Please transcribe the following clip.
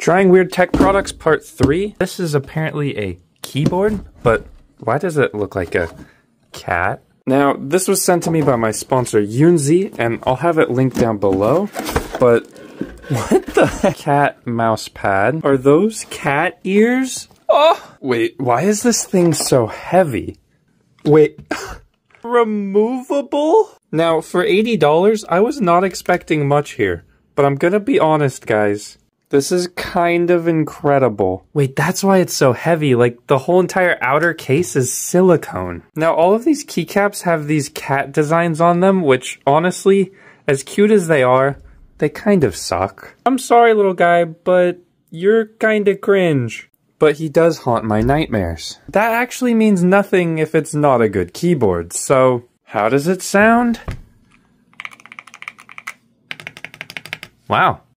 Trying Weird Tech Products Part 3. This is apparently a keyboard, but why does it look like a cat? Now, this was sent to me by my sponsor, YUNZII, and I'll have it linked down below, but what the cat mouse pad? Are those cat ears? Oh! Wait, why is this thing so heavy? Wait, removable? Now, for $80, I was not expecting much here, but I'm gonna be honest, guys. This is kind of incredible. Wait, that's why it's so heavy. Like, the whole entire outer case is silicone. Now, all of these keycaps have these cat designs on them, which, honestly, as cute as they are, they kind of suck. I'm sorry, little guy, but you're kinda cringe. But he does haunt my nightmares. That actually means nothing if it's not a good keyboard, so how does it sound? Wow,